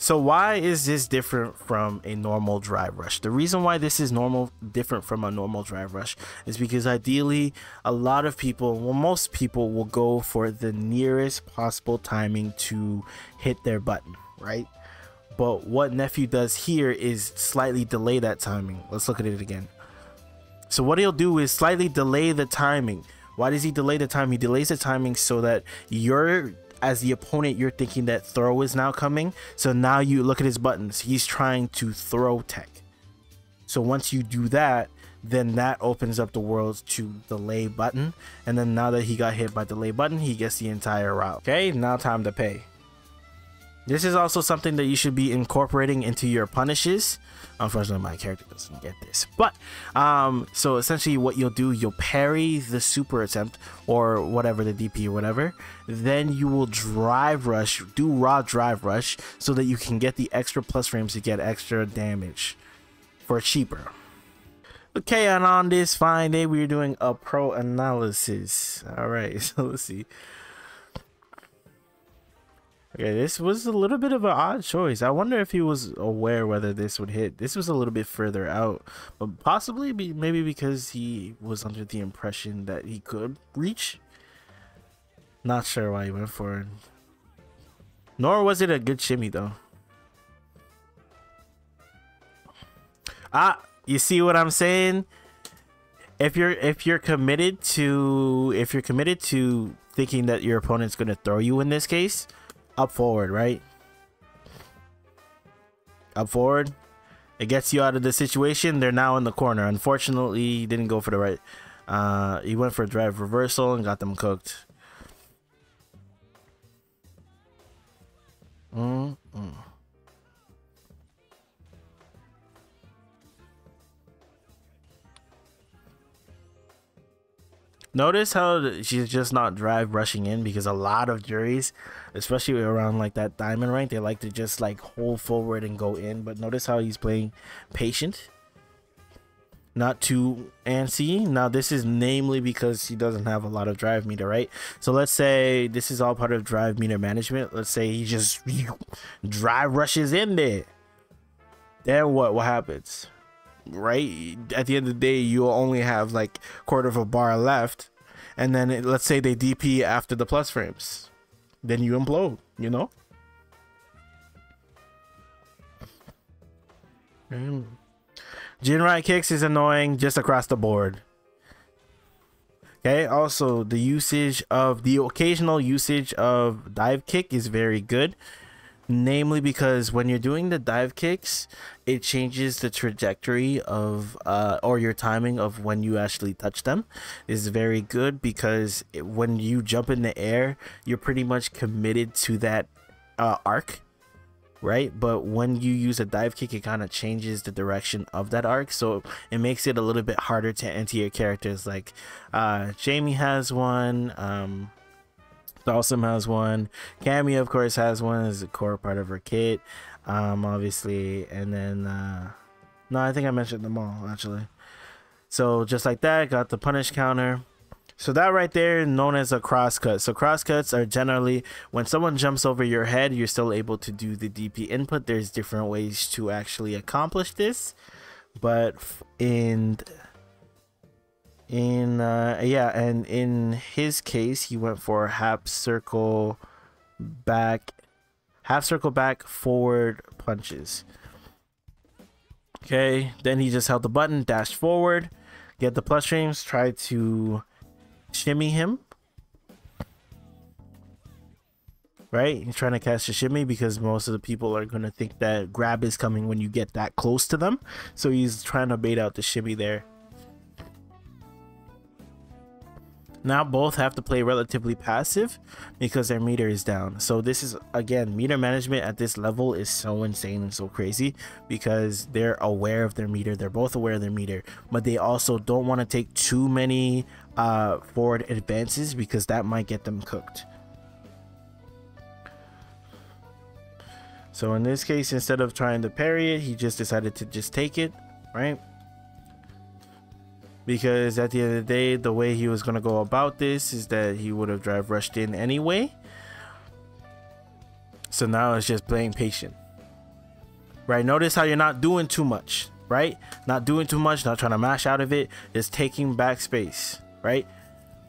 So why is this different from a normal drive rush? The reason why this is normal different from a normal drive rush is because ideally a lot of people, well most people will go for the nearest possible timing to hit their button, right? But what nephew does here is slightly delay that timing. Let's look at it again. So what he'll do is slightly delay the timing. Why does he delay the time? He delays the timing so that you're as the opponent you're thinking that throw is now coming. So now you look at his buttons. He's trying to throw tech. So once you do that then that opens up the world to delay button. And then now that he got hit by delay button he gets the entire route. Okay now time to pay this is also something that you should be incorporating into your punishes. Unfortunately, my character doesn't get this. But, um, so essentially what you'll do, you'll parry the super attempt or whatever, the DP or whatever. Then you will drive rush, do raw drive rush so that you can get the extra plus frames to get extra damage for cheaper. Okay, and on this fine day, we're doing a pro analysis. All right, so let's see. Okay, this was a little bit of an odd choice. I wonder if he was aware whether this would hit. This was a little bit further out, but possibly be, maybe because he was under the impression that he could reach. Not sure why he went for it. Nor was it a good shimmy though. Ah, you see what I'm saying? If you're if you're committed to if you're committed to thinking that your opponent's gonna throw you in this case, up forward, right? Up forward. It gets you out of the situation. They're now in the corner. Unfortunately, he didn't go for the right. Uh, he went for a drive reversal and got them cooked. Mm -mm. Notice how she's just not drive rushing in because a lot of Juris, especially around like that diamond rank, they like to just like hold forward and go in. But notice how he's playing patient, not too antsy. Now this is namely because he doesn't have a lot of drive meter, right? So let's say this is all part of drive meter management. Let's say he just drive rushes in there. Then what? What happens? right? At the end of the day, you'll only have like quarter of a bar left, and then it, let's say they DP after the plus frames, then you implode. You know. Mm. Jinrai kicks is annoying just across the board. Okay, also the usage of the occasional usage of dive kick is very good namely because when you're doing the dive kicks it changes the trajectory of uh, or your timing of when you actually touch them is very good because it, when you jump in the air you're pretty much committed to that uh, arc right? But when you use a dive kick it kind of changes the direction of that arc. So it makes it a little bit harder to enter your characters. Like uh jamie has one um Dhalsim has one. Cammy, of course, has one as a core part of her kit. Um, obviously, and then uh, no, I think I mentioned them all actually. So just like that, got the punish counter. So that right there, known as a crosscut. So crosscuts are generally when someone jumps over your head, you're still able to do the DP input. There's different ways to actually accomplish this, but in in uh yeah and in his case he went for half circle back half circle back forward punches. Okay then he just held the button dashed forward get the plus frames try to shimmy him. Right? He's trying to catch a shimmy because most of the people are going to think that grab is coming when you get that close to them. So he's trying to bait out the shimmy there Now both have to play relatively passive because their meter is down. So this is again meter management at this level is so insane and so crazy because they're aware of their meter. They're both aware of their meter, but they also don't want to take too many uh, forward advances because that might get them cooked. So in this case, instead of trying to parry it, he just decided to just take it, right? Because at the end of the day, the way he was going to go about this is that he would have drive rushed in anyway. So now it's just playing patient. right? Notice how you're not doing too much, right? Not doing too much, not trying to mash out of it, just taking back space, right?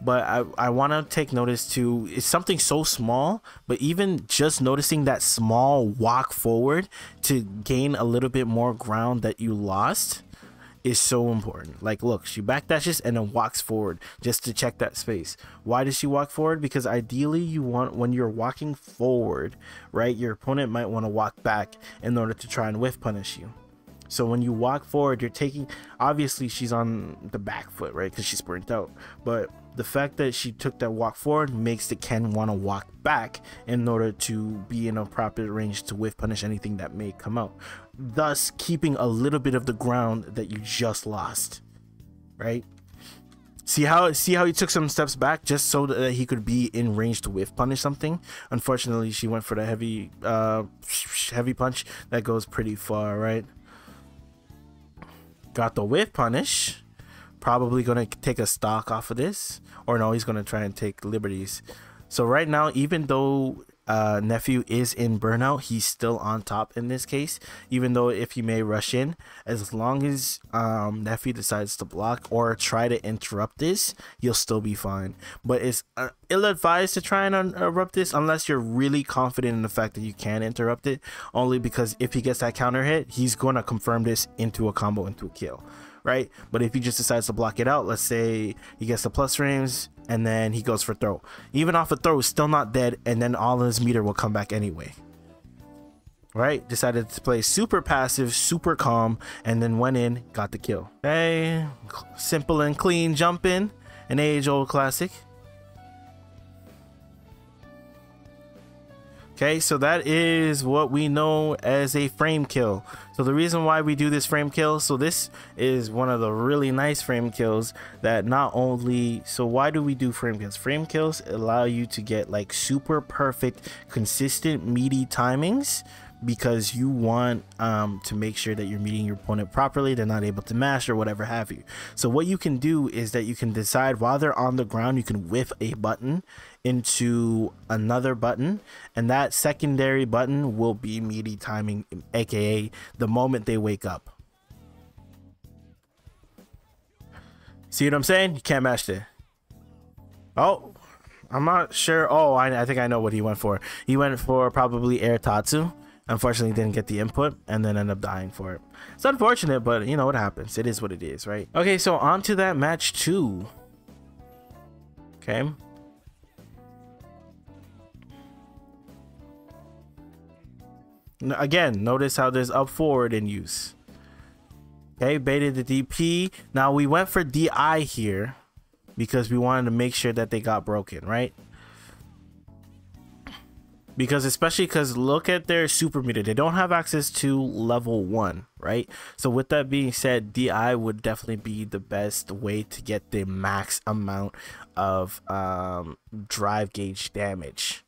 But I, I want to take notice to it's something so small, but even just noticing that small walk forward to gain a little bit more ground that you lost is so important. Like, look, she backdashes and then walks forward just to check that space. Why does she walk forward? Because ideally, you want when you're walking forward, right, your opponent might want to walk back in order to try and whiff punish you. So when you walk forward, you're taking. Obviously, she's on the back foot, right, because she's burnt out. But the fact that she took that walk forward makes the Ken want to walk back in order to be in a proper range to whiff punish anything that may come out thus keeping a little bit of the ground that you just lost right? See how see how he took some steps back just so that he could be in range to whiff punish something? Unfortunately she went for the heavy uh heavy punch that goes pretty far right? Got the whiff punish probably gonna take a stock off of this or no he's gonna try and take liberties so right now even though uh, nephew is in burnout, he's still on top in this case. Even though if he may rush in, as long as um, nephew decides to block or try to interrupt this, you'll still be fine. But it's uh, ill-advised to try and interrupt this unless you're really confident in the fact that you can interrupt it. Only because if he gets that counter hit, he's going to confirm this into a combo into a kill right? But if he just decides to block it out, let's say he gets the plus frames and then he goes for throw. Even off a throw, still not dead, and then all his meter will come back anyway. Right? Decided to play super passive, super calm, and then went in, got the kill. Okay, simple and clean jump in, an age old classic. Okay, so that is what we know as a frame kill. So the reason why we do this frame kill, so this is one of the really nice frame kills that not only, so why do we do frame kills? Frame kills allow you to get like super perfect, consistent, meaty timings because you want um, to make sure that you're meeting your opponent properly. They're not able to mash or whatever have you. So what you can do is that you can decide while they're on the ground, you can whiff a button into another button and that secondary button will be meaty timing aka the moment they wake up. See what i'm saying? You can't match it. Oh i'm not sure. Oh I, I think i know what he went for. He went for probably air tatsu unfortunately didn't get the input and then end up dying for it it's unfortunate but you know what happens it is what it is right okay so on to that match two okay Again, notice how there's up forward in use. Okay, baited the DP. Now we went for DI here because we wanted to make sure that they got broken, right? Because especially because look at their super meter. They don't have access to level one, right? So with that being said, DI would definitely be the best way to get the max amount of um, drive gauge damage.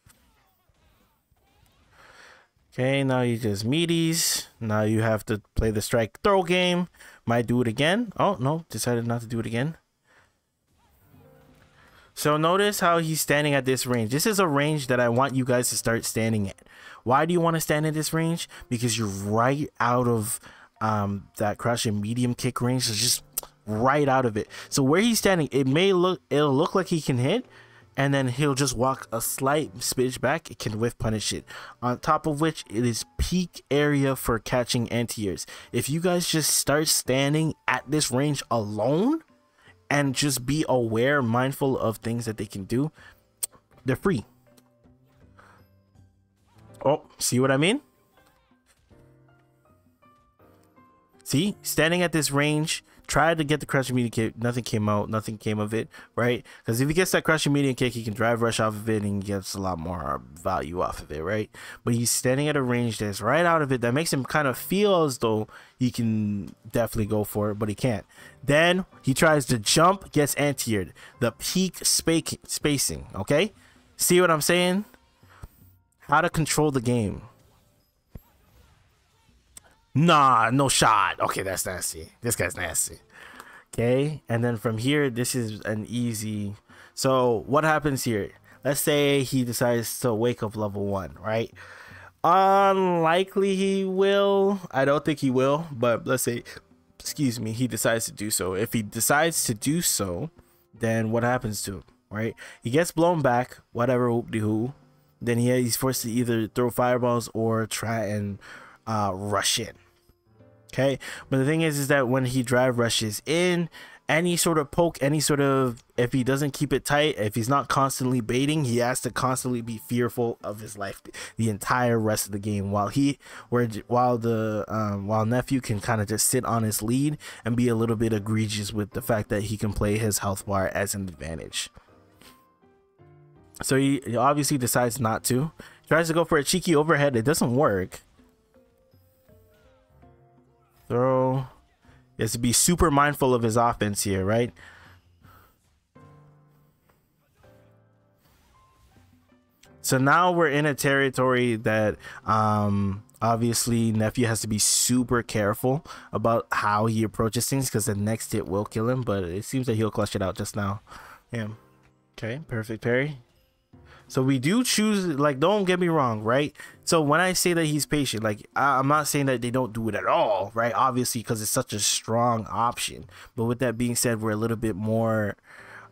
Okay, now you just meaties. Now you have to play the strike throw game. Might do it again. Oh, no, decided not to do it again. So notice how he's standing at this range. This is a range that I want you guys to start standing at. Why do you want to stand in this range? Because you're right out of um, that crouching medium kick range. So just right out of it. So where he's standing, it may look, it'll look like he can hit, and then he'll just walk a slight spitch back. It can whiff punish it. On top of which, it is peak area for catching anti-airs. If you guys just start standing at this range alone and just be aware, mindful of things that they can do, they're free. Oh, see what I mean? See, standing at this range, tried to get the crouching medium kick, nothing came out, nothing came of it, right? Because if he gets that crouching medium kick, he can drive rush off of it and he gets a lot more value off of it, right? But he's standing at a range that's right out of it that makes him kind of feel as though he can definitely go for it, but he can't. Then he tries to jump, gets anti-aired. The peak spacing, okay? See what I'm saying? How to control the game. Nah, no shot. Okay, that's nasty. This guy's nasty. Okay, and then from here, this is an easy. So what happens here? Let's say he decides to wake up level one, right? Unlikely he will. I don't think he will, but let's say, excuse me, he decides to do so. If he decides to do so, then what happens to him, right? He gets blown back, whatever who. Then he, he's forced to either throw fireballs or try and uh, rush in. Okay, but the thing is, is that when he drive rushes in, any sort of poke, any sort of if he doesn't keep it tight, if he's not constantly baiting, he has to constantly be fearful of his life the entire rest of the game. While he, where while the um, while nephew can kind of just sit on his lead and be a little bit egregious with the fact that he can play his health bar as an advantage. So he, he obviously decides not to. Tries to go for a cheeky overhead. It doesn't work. Throw is to be super mindful of his offense here, right? So now we're in a territory that um, obviously nephew has to be super careful about how he approaches things because the next hit will kill him, but it seems that he'll clutch it out just now. Yeah. Okay, perfect parry. So we do choose, like, don't get me wrong, right? So when I say that he's patient, like, I, am not saying that they don't do it at all, right? Obviously, because it's such a strong option. But with that being said, we're a little bit more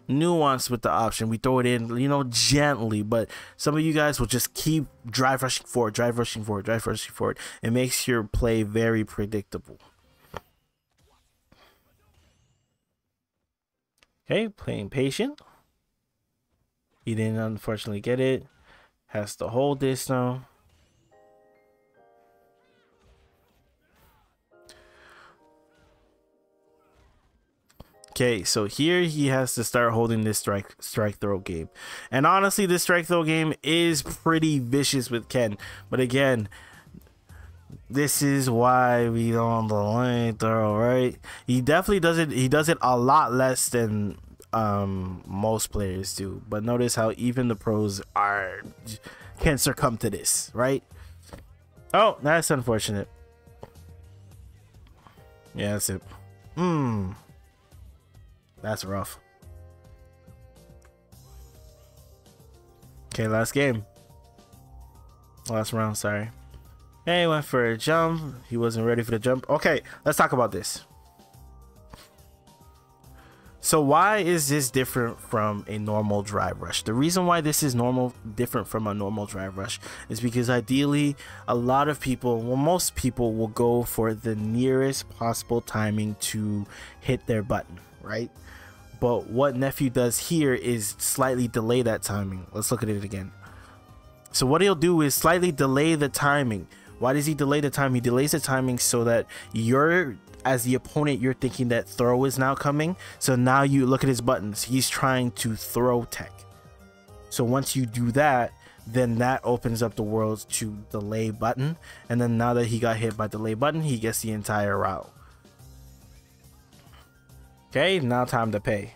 nuanced with the option. We throw it in, you know, gently. But some of you guys will just keep drive rushing forward, drive rushing forward, drive rushing forward. It makes your play very predictable. Okay, playing patient. He didn't unfortunately get it. Has to hold this now. Okay, so here he has to start holding this strike strike throw game. And honestly, this strike throw game is pretty vicious with Ken. But again, this is why we don't the lane throw, right? He definitely does it he does it a lot less than um, most players do. But notice how even the pros are can't succumb to this, right? Oh, that's unfortunate. Yeah, that's it. Hmm. That's rough. Okay, last game. Last round, sorry. Hey, went for a jump. He wasn't ready for the jump. Okay, let's talk about this. So why is this different from a normal drive rush? The reason why this is normal different from a normal drive rush is because ideally a lot of people, well most people will go for the nearest possible timing to hit their button, right? But what nephew does here is slightly delay that timing. Let's look at it again. So what he'll do is slightly delay the timing. Why does he delay the time? He delays the timing so that your as the opponent, you're thinking that throw is now coming. So now you look at his buttons. He's trying to throw tech. So once you do that, then that opens up the world to delay button. And then now that he got hit by delay button, he gets the entire route. Okay, now time to pay.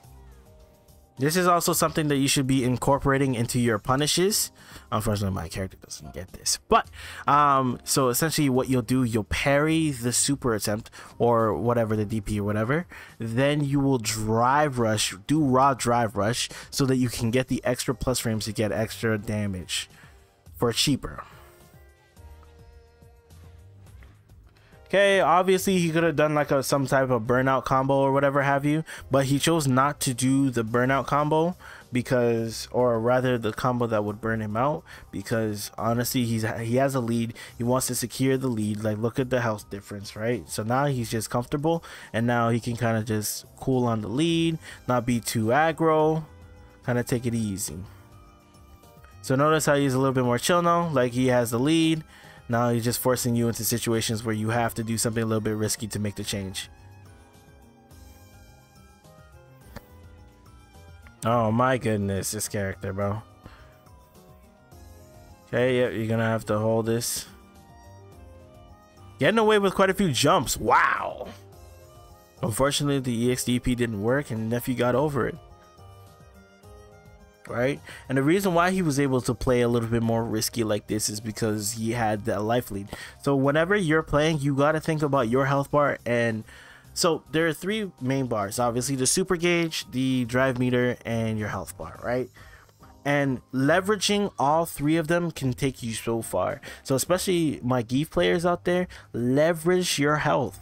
This is also something that you should be incorporating into your punishes. Unfortunately, my character doesn't get this. But, um, so essentially what you'll do, you'll parry the super attempt or whatever, the DP or whatever. Then you will drive rush, do raw drive rush so that you can get the extra plus frames to get extra damage for cheaper. Okay, obviously he could have done like a some type of burnout combo or whatever have you, but he chose not to do the burnout combo because or rather the combo that would burn him out because honestly he's he has a lead. He wants to secure the lead. Like look at the health difference right? So now he's just comfortable and now he can kind of just cool on the lead not be too aggro kind of take it easy. So notice how he's a little bit more chill now. Like he has the lead now he's just forcing you into situations where you have to do something a little bit risky to make the change. Oh my goodness, this character, bro. Okay, yeah, you're gonna have to hold this. Getting away with quite a few jumps. Wow. Unfortunately, the EXDP didn't work and Nephew got over it right? And the reason why he was able to play a little bit more risky like this is because he had that life lead. So whenever you're playing, you got to think about your health bar and so there are three main bars, obviously the super gauge, the drive meter, and your health bar, right? and leveraging all three of them can take you so far. So especially my Gief players out there, leverage your health.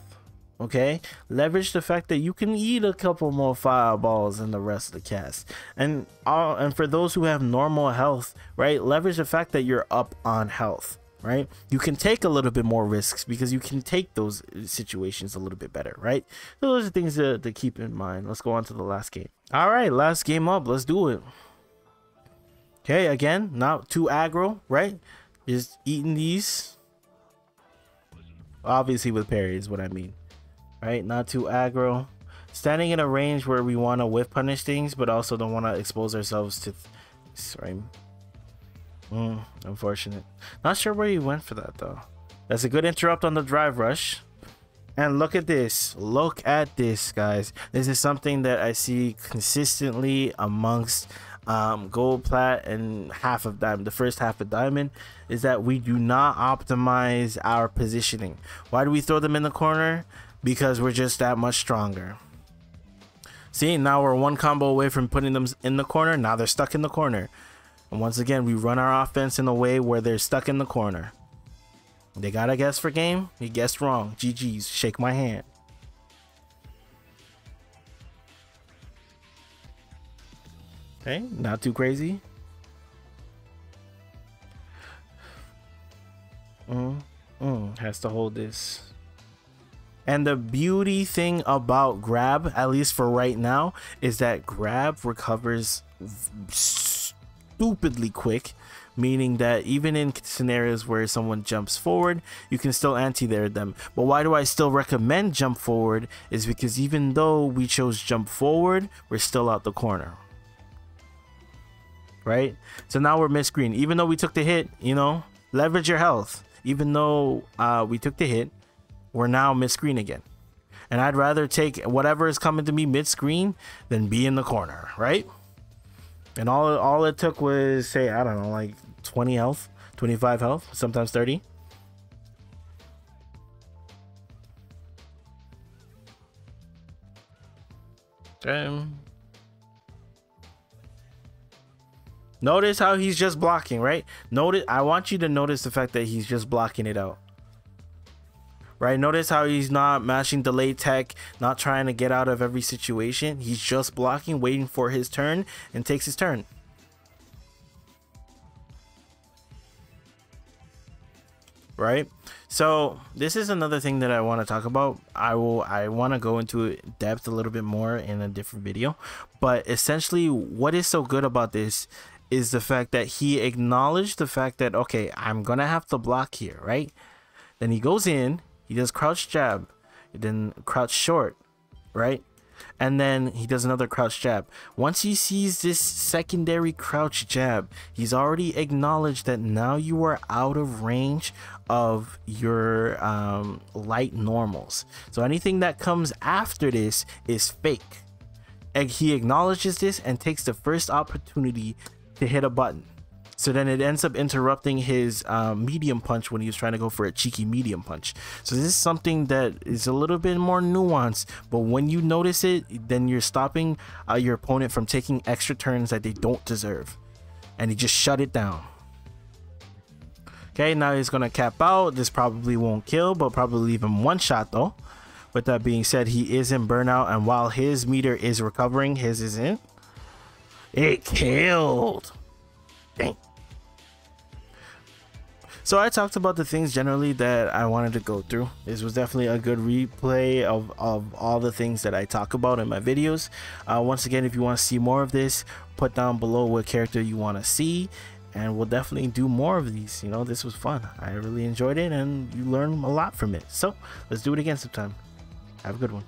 Okay, leverage the fact that you can eat a couple more fireballs than the rest of the cast, and all and for those who have normal health, right, leverage the fact that you're up on health right? You can take a little bit more risks because you can take those situations a little bit better, right? So those are things to, to keep in mind. Let's go on to the last game. All right, last game up. Let's do it. Okay, again, not too aggro, right? Just eating these. Obviously with parry is what I mean. Right? Not too aggro. Standing in a range where we want to whiff punish things, but also don't want to expose ourselves to... Right? Mm, unfortunate. Not sure where you went for that though. That's a good interrupt on the drive rush. And look at this. Look at this, guys. This is something that I see consistently amongst um, gold, plat, and half of diamond. The first half of diamond is that we do not optimize our positioning. Why do we throw them in the corner? Because we're just that much stronger. See, now we're one combo away from putting them in the corner. Now they're stuck in the corner. And once again, we run our offense in a way where they're stuck in the corner. They got a guess for game. He guessed wrong. GG's. Shake my hand. Okay, not too crazy. Mm, mm, has to hold this. And the beauty thing about grab, at least for right now, is that grab recovers stupidly quick, meaning that even in scenarios where someone jumps forward, you can still anti-air them. But why do I still recommend jump forward is because even though we chose jump forward, we're still out the corner. Right? So now we're mid screen. Even though we took the hit, you know, leverage your health. Even though uh, we took the hit, we're now mid screen again. And I'd rather take whatever is coming to me mid screen than be in the corner, right? and all all it took was say I don't know like 20 health, 25 health, sometimes 30. Um, notice how he's just blocking, right? Notice I want you to notice the fact that he's just blocking it out right? Notice how he's not mashing delay tech, not trying to get out of every situation. He's just blocking, waiting for his turn, and takes his turn. Right? So this is another thing that I want to talk about. I will I want to go into depth a little bit more in a different video. But essentially what is so good about this is the fact that he acknowledged the fact that okay, I'm going to have to block here, right? Then he goes in, he does crouch jab, then crouch short, right? And then he does another crouch jab. Once he sees this secondary crouch jab, he's already acknowledged that now you are out of range of your um, light normals. So anything that comes after this is fake. And he acknowledges this and takes the first opportunity to hit a button. So then it ends up interrupting his um, medium punch when he was trying to go for a cheeky medium punch. So this is something that is a little bit more nuanced, but when you notice it, then you're stopping uh, your opponent from taking extra turns that they don't deserve. And he just shut it down. Okay, now he's gonna cap out. This probably won't kill, but probably leave him one shot though. With that being said, he is in burnout, and while his meter is recovering, his isn't. It killed. Dang. So I talked about the things generally that I wanted to go through. This was definitely a good replay of, of all the things that I talk about in my videos. Uh, once again, if you want to see more of this, put down below what character you want to see and we'll definitely do more of these. You know, this was fun. I really enjoyed it and you learn a lot from it. So let's do it again sometime. Have a good one.